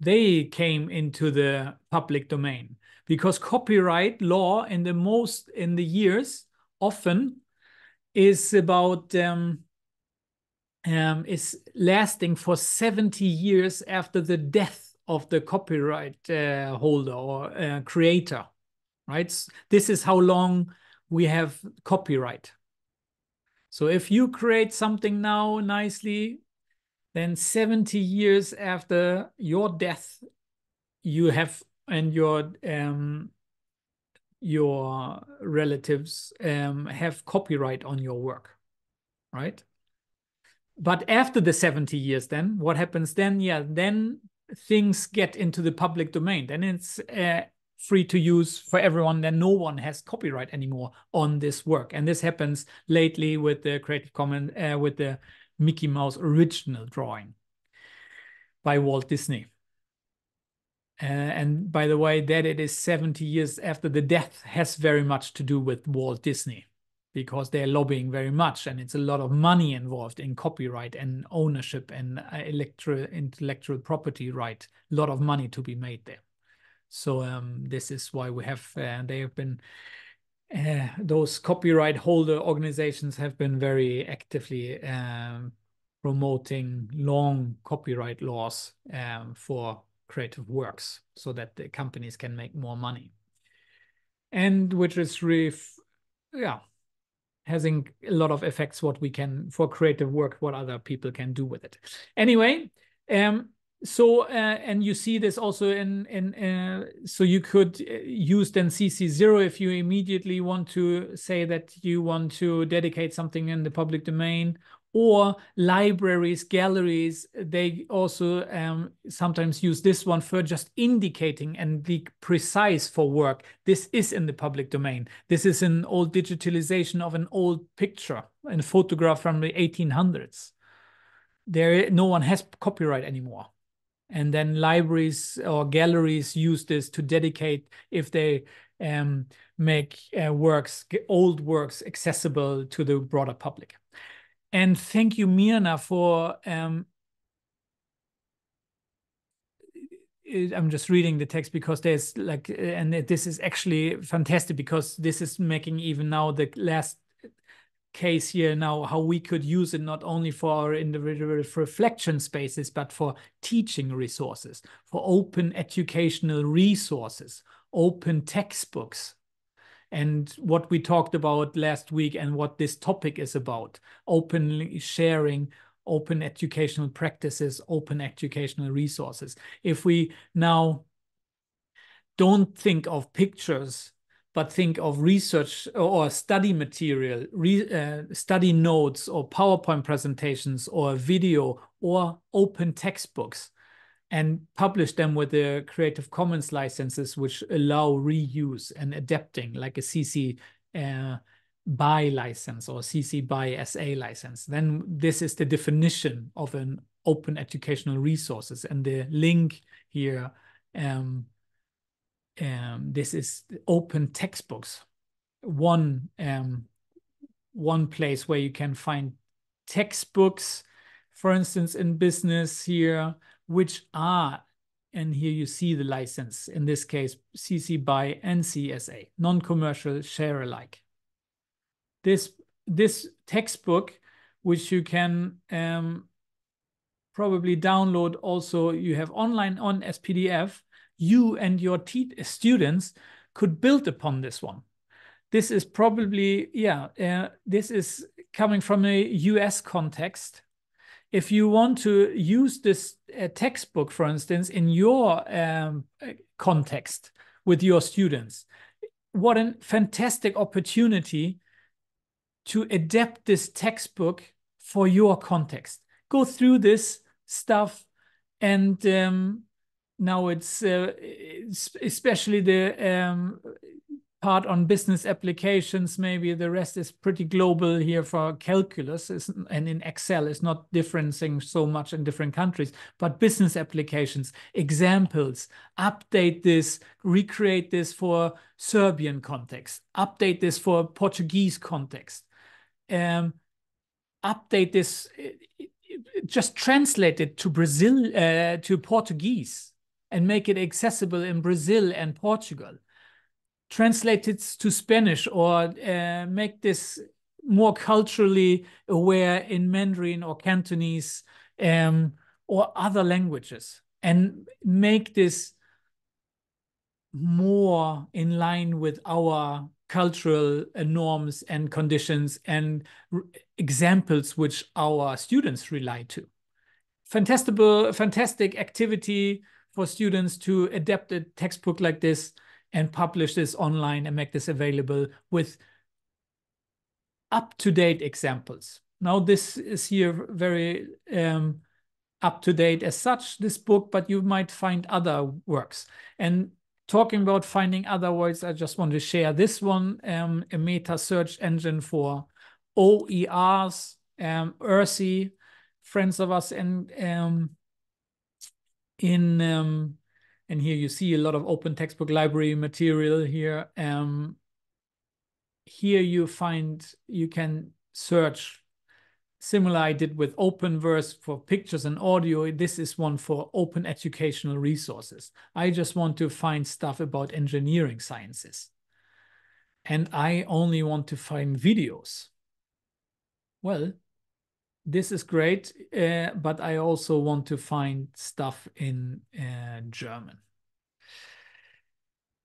Speaker 1: they came into the public domain because copyright law in the most in the years often is about um, um, is lasting for 70 years after the death of the copyright uh, holder or uh, creator right? This is how long we have copyright so if you create something now nicely, then 70 years after your death, you have and your um, your relatives um, have copyright on your work, right? But after the 70 years, then what happens then? Yeah, then things get into the public domain, then it's uh, free to use for everyone. Then no one has copyright anymore on this work. And this happens lately with the Creative Commons, uh, with the Mickey Mouse original drawing by Walt Disney. Uh, and by the way, that it is 70 years after the death has very much to do with Walt Disney because they're lobbying very much and it's a lot of money involved in copyright and ownership and uh, electro intellectual property right a lot of money to be made there so um, this is why we have uh, they have been uh, those copyright holder organizations have been very actively um, promoting long copyright laws um, for creative works so that the companies can make more money. And which is really yeah having a lot of effects what we can for creative work what other people can do with it. Anyway um so uh, and you see this also in in uh, so you could uh, use then cc0 if you immediately want to say that you want to dedicate something in the public domain or libraries, galleries, they also um, sometimes use this one for just indicating and be precise for work. This is in the public domain. This is an old digitalization of an old picture, a photograph from the 1800s. There, no one has copyright anymore. And then libraries or galleries use this to dedicate if they um, make uh, works, old works accessible to the broader public. And thank you, Mirna, for um, I'm just reading the text because there's like, and this is actually fantastic because this is making even now the last case here now how we could use it not only for our individual reflection spaces but for teaching resources for open educational resources open textbooks. And what we talked about last week and what this topic is about openly sharing open educational practices open educational resources. If we now don't think of pictures but think of research or study material re, uh, study notes or powerpoint presentations or video or open textbooks and publish them with the Creative Commons licenses, which allow reuse and adapting, like a CC uh, BY license or CC BY SA license. Then this is the definition of an open educational resources. And the link here, um, um, this is open textbooks. One, um, one place where you can find textbooks, for instance, in business here, which are, and here you see the license, in this case, CC BY NC SA, non-commercial share alike. This, this textbook, which you can um, probably download also, you have online on as PDF, you and your students could build upon this one. This is probably, yeah, uh, this is coming from a US context if you want to use this uh, textbook, for instance, in your um, context with your students, what a fantastic opportunity to adapt this textbook for your context. Go through this stuff and um, now it's, uh, especially the um, part on business applications. Maybe the rest is pretty global here for calculus and in Excel is not differencing so much in different countries, but business applications, examples, update this, recreate this for Serbian context, update this for Portuguese context, um, update this, just translate it to Brazil, uh, to Portuguese and make it accessible in Brazil and Portugal translate it to Spanish or uh, make this more culturally aware in Mandarin or Cantonese um, or other languages and make this more in line with our cultural uh, norms and conditions and examples which our students rely to. Fantastic, fantastic activity for students to adapt a textbook like this and publish this online and make this available with up-to-date examples. Now this is here very um, up to date as such, this book, but you might find other works. And talking about finding other works, I just want to share this one, um, a meta search engine for OERs, um, OERSI, friends of us, and um, in um, and here you see a lot of open textbook library material here. Um, here you find you can search similar I did with Openverse for pictures and audio. This is one for open educational resources. I just want to find stuff about engineering sciences. And I only want to find videos. Well, this is great, uh, but I also want to find stuff in uh, German.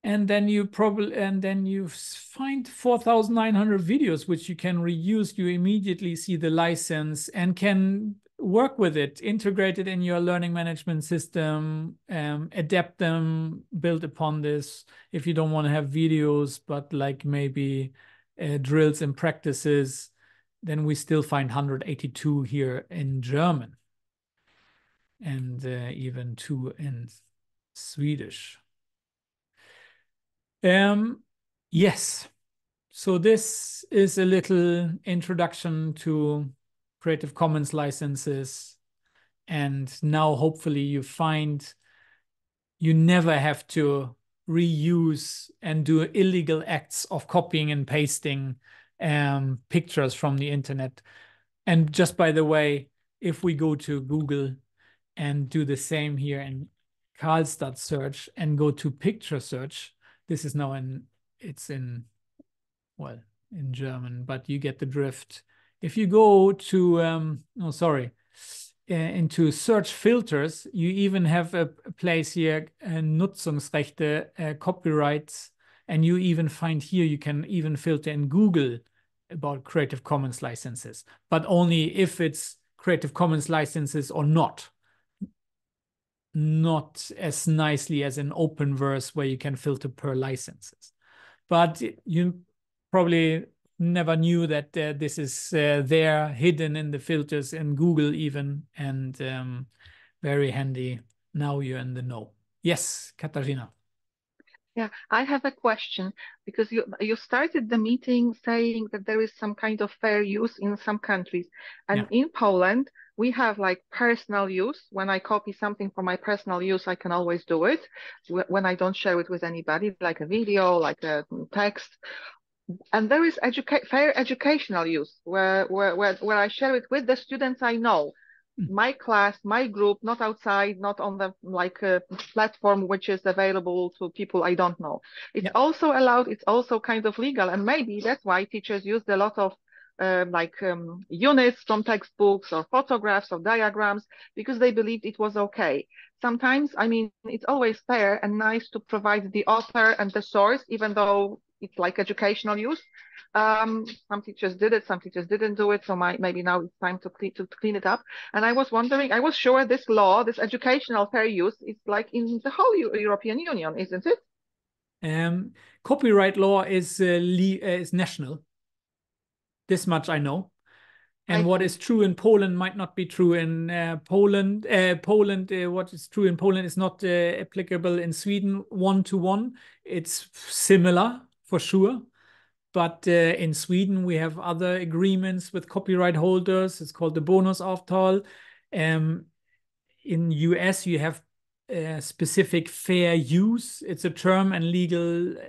Speaker 1: And then you probably and then you find 4,900 videos which you can reuse. You immediately see the license and can work with it, integrate it in your learning management system, um, adapt them, build upon this. If you don't want to have videos, but like maybe uh, drills and practices, then we still find 182 here in German and uh, even two in Swedish. Um, yes. So this is a little introduction to Creative Commons licenses. And now hopefully you find you never have to reuse and do illegal acts of copying and pasting um, pictures from the internet. And just by the way, if we go to Google and do the same here in Karlstad search and go to picture search, this is now in, it's in, well, in German, but you get the drift. If you go to, um, oh, sorry, uh, into search filters, you even have a, place here, uh, Nutzungsrechte, uh, copyrights, and you even find here, you can even filter in Google about Creative Commons licenses, but only if it's Creative Commons licenses or not not as nicely as in Openverse where you can filter per licenses. But you probably never knew that uh, this is uh, there hidden in the filters in Google even and um, very handy. Now you're in the know. Yes, Katarina.
Speaker 4: Yeah, I have a question because you you started the meeting saying that there is some kind of fair use in some countries, and yeah. in Poland we have like personal use. When I copy something for my personal use, I can always do it. When I don't share it with anybody, like a video, like a text. And there is educa- fair educational use where, where, where, where I share it with the students I know. My class, my group, not outside, not on the like uh, platform which is available to people I don't know. It's also allowed. It's also kind of legal, and maybe that's why teachers used a lot of uh, like um, units from textbooks or photographs or diagrams because they believed it was okay. Sometimes, I mean, it's always fair and nice to provide the author and the source, even though it's like educational use. Um, some teachers did it, some teachers didn't do it. So my, maybe now it's time to clean, to, clean it up. And I was wondering, I was sure this law, this educational fair use is like in the whole European Union, isn't it?
Speaker 1: Um, copyright law is uh, is national. This much I know. And I what is true in Poland might not be true in uh, Poland. Uh, Poland, uh, what is true in Poland is not uh, applicable in Sweden one to one. It's similar for sure. But uh, in Sweden, we have other agreements with copyright holders. It's called the bonus bonusavtal. Um, in US, you have a specific fair use. It's a term and legal uh,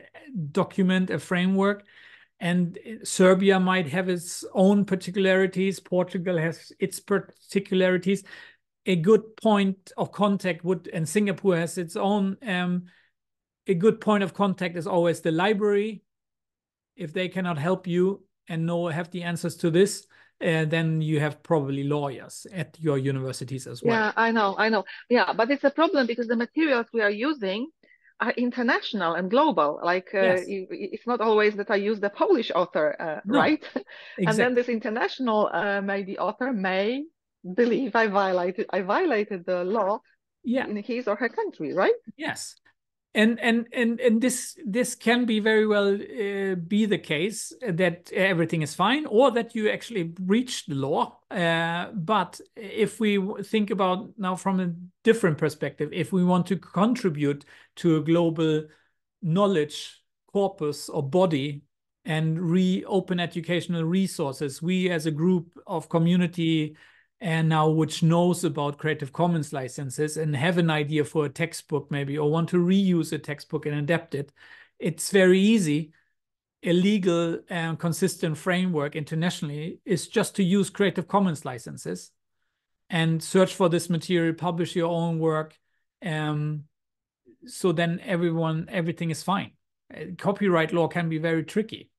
Speaker 1: document, a framework and Serbia might have its own particularities. Portugal has its particularities. A good point of contact would, and Singapore has its own. Um, a good point of contact is always the library. If they cannot help you and know have the answers to this, uh, then you have probably lawyers at your universities as well.
Speaker 4: Yeah, I know, I know. Yeah, but it's a problem because the materials we are using are international and global. Like uh, yes. it's not always that I use the Polish author, uh, no, right? Exactly. *laughs* and then this international uh, maybe author may believe I violated I violated the law
Speaker 1: yeah.
Speaker 4: in his or her country, right?
Speaker 1: Yes. And and and and this this can be very well uh, be the case that everything is fine or that you actually breach the law. Uh, but if we think about now from a different perspective if we want to contribute to a global knowledge corpus or body and reopen educational resources we as a group of community and now which knows about Creative Commons licenses and have an idea for a textbook maybe or want to reuse a textbook and adapt it, it's very easy. A legal and consistent framework internationally is just to use Creative Commons licenses and search for this material, publish your own work. Um, so then everyone, everything is fine. Uh, copyright law can be very tricky,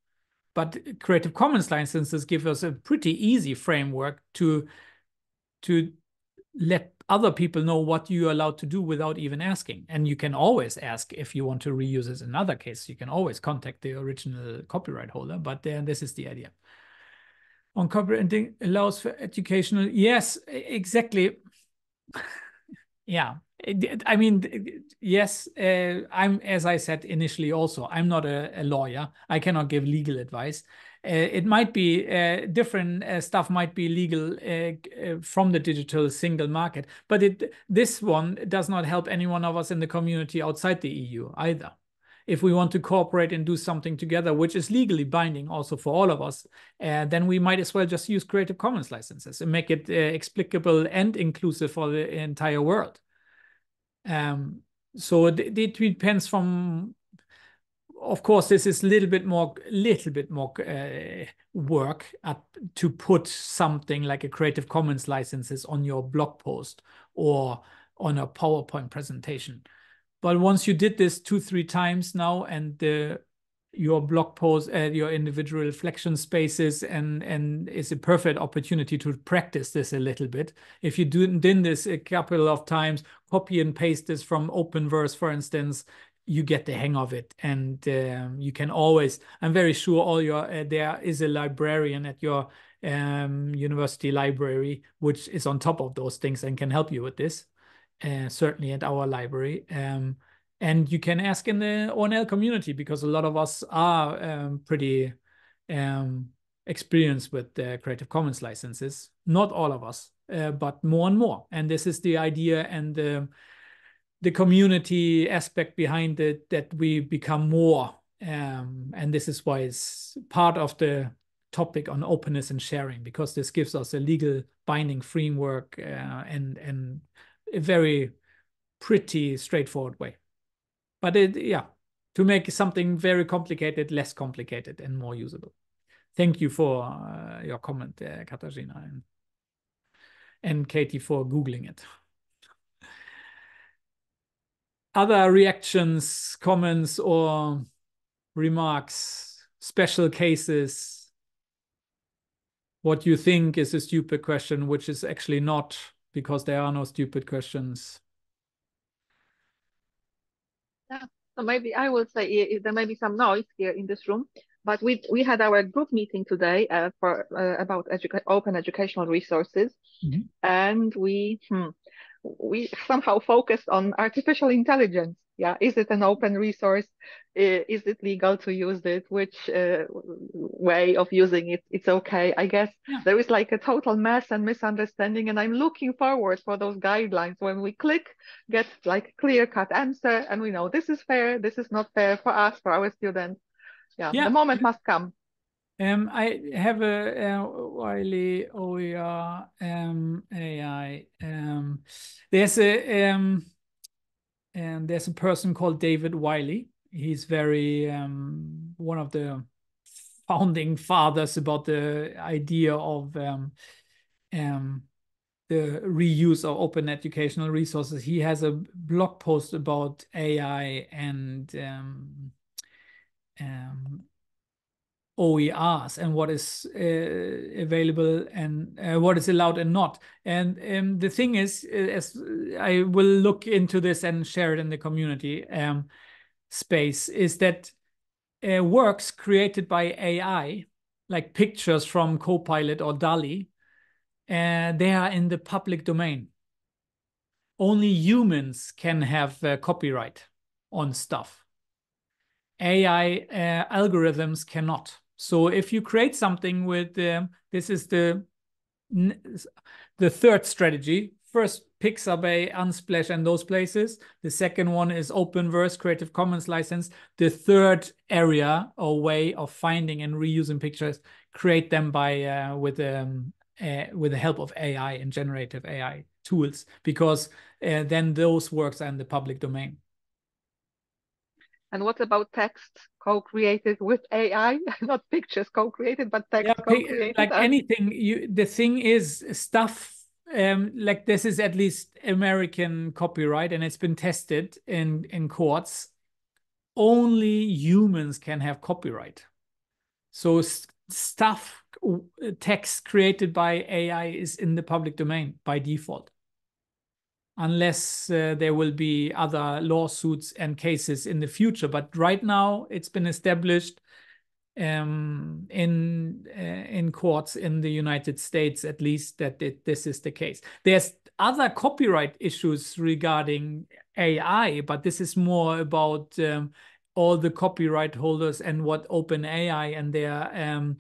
Speaker 1: but Creative Commons licenses give us a pretty easy framework to to let other people know what you're allowed to do without even asking. And you can always ask if you want to reuse it. In other case, you can always contact the original copyright holder, but then this is the idea. On copywriting allows for educational, yes, exactly. *laughs* yeah, I mean, yes, uh, I'm, as I said initially also, I'm not a, a lawyer. I cannot give legal advice. Uh, it might be uh, different uh, stuff might be legal from the digital single market, but it this one does not help any one of us in the community outside the EU either. If we want to cooperate and do something together, which is legally binding also for all of us, uh, then we might as well just use Creative Commons licenses and make it uh, explicable and inclusive for the entire world. Um, so it, it, depends from of course, this is a little bit more, little bit more uh, work at, to put something like a Creative Commons licenses on your blog post or on a PowerPoint presentation. But once you did this two, three times now, and the your blog post, uh, your individual reflection spaces, and and is a perfect opportunity to practice this a little bit. If you do did this a couple of times, copy and paste this from Openverse, for instance, you get the hang of it. And um, you can always i'm very sure all your uh, there is a librarian at your um, university library which is on top of those things and can help you with this uh, certainly at our library. Um, and you can ask in the onl community because a lot of us are um, pretty um, experienced with the creative commons licenses. Not all of us uh, but more and more. And this is the idea and the the community aspect behind it that we become more um, and this is why it's part of the topic on openness and sharing because this gives us a legal binding framework uh, and and a very pretty straightforward way. But it yeah to make something very complicated less complicated and more usable. Thank you for uh, your comment uh, katarzyna and, and katie for googling it other reactions, comments, or remarks, special cases, what you think is a stupid question, which is actually not, because there are no stupid questions.
Speaker 4: Yeah, so maybe I will say there may be some noise here in this room, but we we had our group meeting today uh, for uh, about educa open educational resources, mm -hmm. and we hmm, we somehow focused on artificial intelligence. Yeah, is it an open resource? Is it legal to use it? Which uh, way of using it? It's okay. I guess yeah. there is like a total mess and misunderstanding, and I'm looking forward for those guidelines when we click, get like clear cut answer, and we know this is fair, this is not fair for us, for our students. Yeah, yeah. the moment must come.
Speaker 1: Um, I have a, a Wiley OER um, AI. Um, there's a um, and there's a person called David Wiley. He's very um, one of the founding fathers about the idea of um, um, the reuse of open educational resources. He has a blog post about AI and um, um, OERs and what is uh, available and uh, what is allowed and not. And um, the thing is, uh, as I will look into this and share it in the community um, space, is that uh, works created by AI, like pictures from Copilot or DALL-E, uh, they are in the public domain. Only humans can have uh, copyright on stuff. AI algorithms cannot. So if you create something with um, this is the the third strategy. First, Pixabay, Unsplash, and those places. The second one is Openverse, Creative Commons license. The third area or way of finding and reusing pictures, create them by uh, with um, uh, with the help of AI and generative AI tools, because uh, then those works are in the public domain.
Speaker 4: And what about text co-created with AI? *laughs* Not pictures co-created, but text yeah, co-created.
Speaker 1: Like anything, you the thing is stuff um, like this is at least American copyright, and it's been tested in in courts. Only humans can have copyright. So stuff, text created by AI is in the public domain by default unless uh, there will be other lawsuits and cases in the future. But right now, it's been established um, in uh, in courts in the United States, at least, that it, this is the case. There's other copyright issues regarding AI, but this is more about um, all the copyright holders and what OpenAI and their um,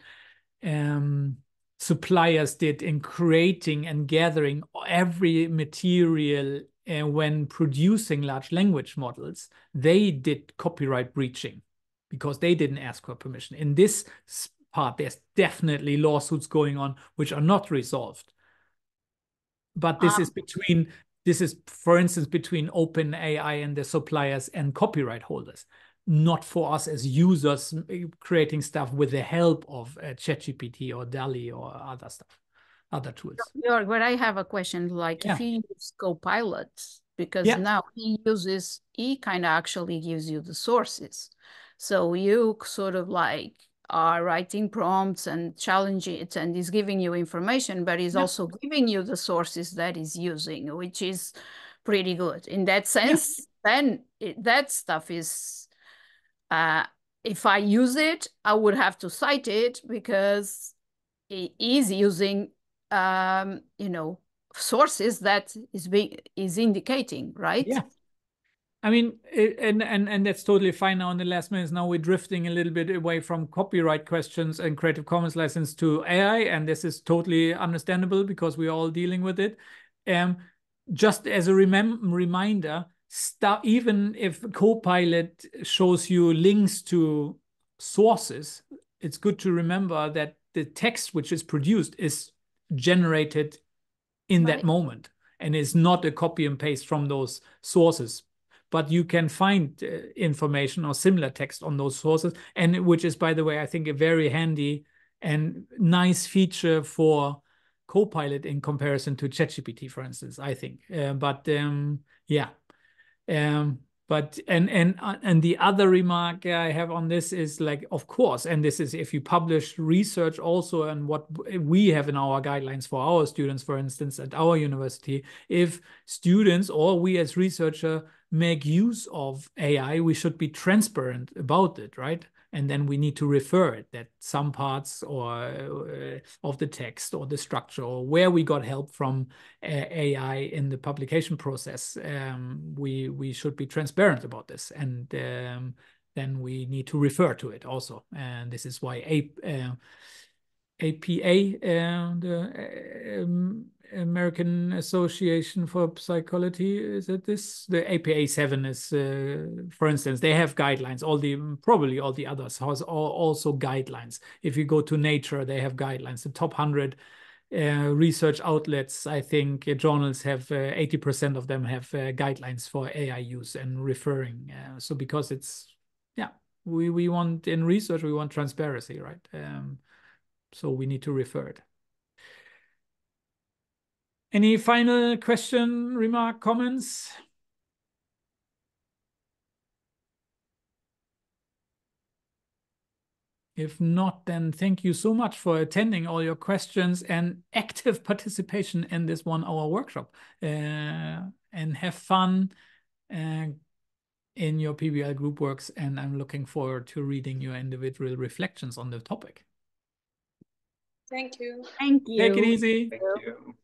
Speaker 1: um, suppliers did in creating and gathering every material uh, when producing large language models, they did copyright breaching because they didn't ask for permission. In this part, there's definitely lawsuits going on which are not resolved. But this um, is between this is, for instance, between OpenAI and the suppliers and copyright holders not for us as users creating stuff with the help of uh, ChatGPT or DALL-E or other stuff, other tools.
Speaker 5: Jörg, but I have a question. Like, yeah. if you use Copilot, because yeah. now he uses, he kind of actually gives you the sources. So you sort of like are writing prompts and challenging it and is giving you information, but he's yeah. also giving you the sources that he's using, which is pretty good. In that sense, then it, that stuff is uh, if I use it, I would have to cite it because it is using, um, you know, sources that is being is indicating, right?
Speaker 1: Yeah. I mean, and and and that's totally fine now in the last minutes. Now we're drifting a little bit away from copyright questions and Creative Commons license to AI, and this is totally understandable because we're all dealing with it. Um, just as a remem reminder, stuff even if copilot shows you links to sources it's good to remember that the text which is produced is generated in right. that moment and is not a copy and paste from those sources. But you can find uh, information or similar text on those sources and which is by the way i think a very handy and nice feature for copilot in comparison to chatgpt for instance i think. Uh, but um, yeah um, but and and uh, and the other remark I have on this is like, of course, and this is if you publish research also and what we have in our guidelines for our students, for instance, at our university, if students or we as researcher make use of AI, we should be transparent about it, right? And then we need to refer it that some parts or uh, of the text or the structure or where we got help from uh, AI in the publication process, um, we we should be transparent about this, and um, then we need to refer to it also, and this is why a, uh, APA, uh, the um, American Association for Psychology. Is it this? The APA seven is, uh, for instance, they have guidelines. All the probably all the others has also guidelines. If you go to Nature, they have guidelines. The top hundred uh, research outlets, I think, uh, journals have uh, eighty percent of them have uh, guidelines for AI use and referring. Uh, so because it's yeah, we we want in research we want transparency, right? Um, so we need to refer it. Any final question, remark, comments? If not, then thank you so much for attending all your questions and active participation in this one hour workshop. Uh, and have fun uh, in your PBL group works. And I'm looking forward to reading your individual reflections on the topic.
Speaker 2: Thank you.
Speaker 5: Thank you.
Speaker 1: Take it easy.
Speaker 2: Thank you.